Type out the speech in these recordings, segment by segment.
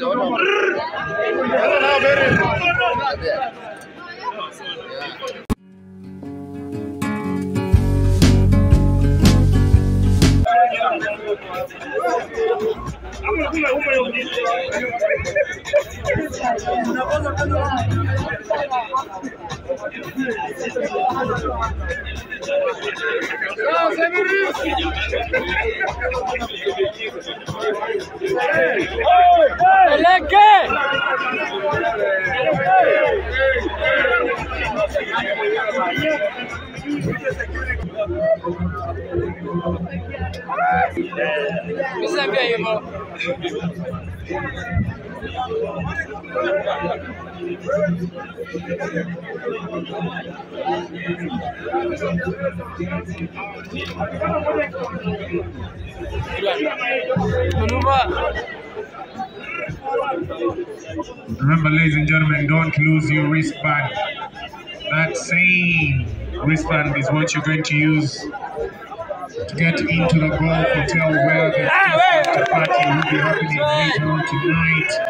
No, se Biz de bir ayım o. Remember, ladies and gentlemen, don't lose your wristband. That same wristband is what you're going to use to get into the Golf Hotel where the after party will be happening later on tonight.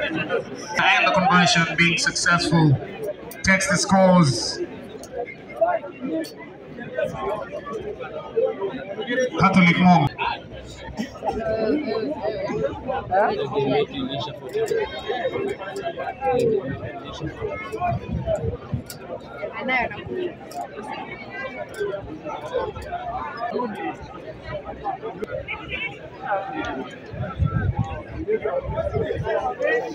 And the conversion being successful. The scores. Catholic Monk. Oh,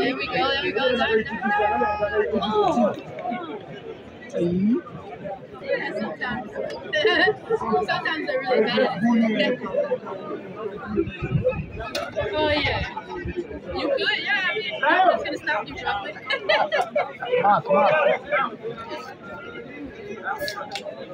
here we go, there we go. Oh. Yeah, sometimes. sometimes they're really bad at it. oh, yeah. You good? Yeah, I mean, I'm just going to stop you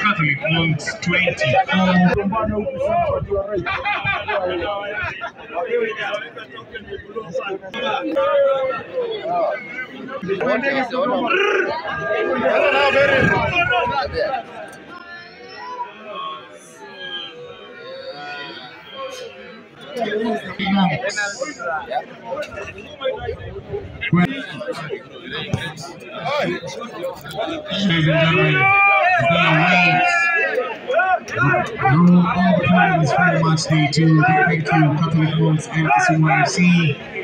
Catholic Monks 24. Monks. The the two. Thank you, Catholic Monks and Kisumu FC.